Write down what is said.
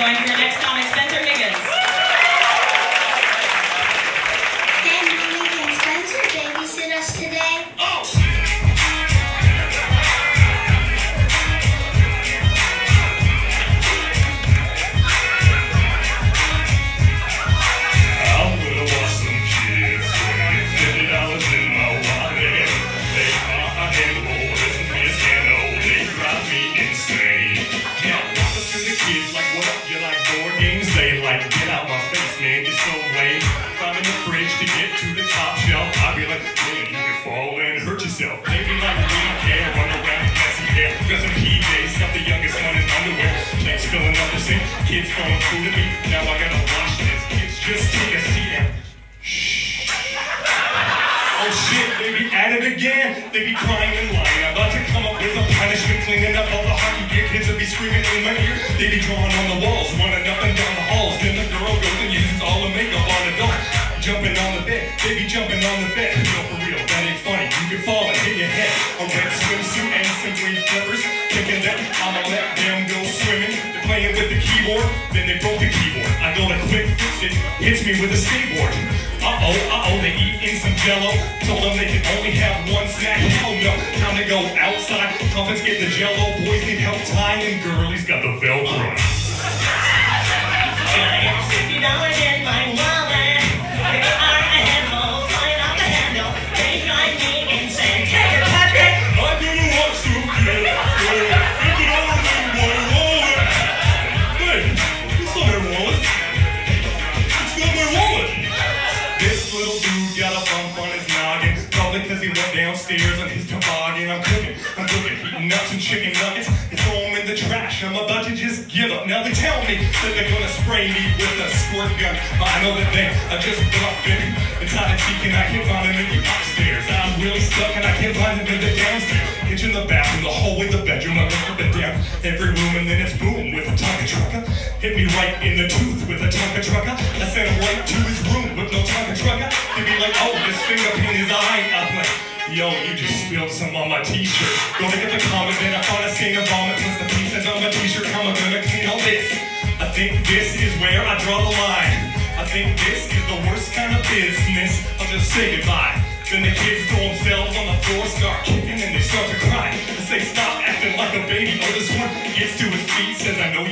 going for to get to the top shelf. I'd be like, man, you can fall and hurt yourself. They be like, we care, run around messy hair. Dress in PJs, got the youngest one in underwear. Plates filling up the sink, kids throwing food at me. Now I gotta wash this. Kids just take a seat and Oh shit, they be at it again. They be crying and lying. I'm about to come up with a punishment, cleaning up all the hockey gear. Kids will be screaming in my ear. They be drawing on the walls, running up and down the halls. Then the girl goes and uses all the makeup on the dog. Jumping on the bed, be jumping on the bed. No, for real, that ain't funny. You can fall and hit your head. A red swimsuit and some green flippers. Thinking that I'ma let them go swimming. They're playing with the keyboard, then they broke the keyboard. I go to quick fix it, hits me with a skateboard. Uh-oh, uh-oh, they eating some jello. Told them they can only have one snack. Hell no, time to go outside. Confidence get the jello. Boys need help tying, and girlies got the Velcro. Fifty dollars in my I'm cooking, I'm cooking, eating nuts and chicken nuggets. Throw them in the trash. I'm about to just give up. Now they tell me that they're gonna spray me with a squirt gun. I know that they are just bluffing. It's hot and seeking, I can't find them in the upstairs. I'm really stuck and I can't find them in the downstairs. Kitchen, the bathroom, the hallway, the bedroom. I look up and down every room and then it's boom with a Tonka trucker. Hit me right in the tooth with a Tonka trucker. I sent him right to his room with no Tonka trucker. He'd be like, oh, this finger in is eye. I'm like, yo, you just spilled some on my t-shirt. Go to get the comment, then I found a stain of vomit plus the pieces on my t-shirt. come am I gonna clean all this? I think this is where I draw the line. I think this is the worst kind of business. I'll just say goodbye. Then the kids throw themselves on the floor, start kicking, and they start to cry. I say, stop acting like a baby. Or this one gets to his feet, says, I know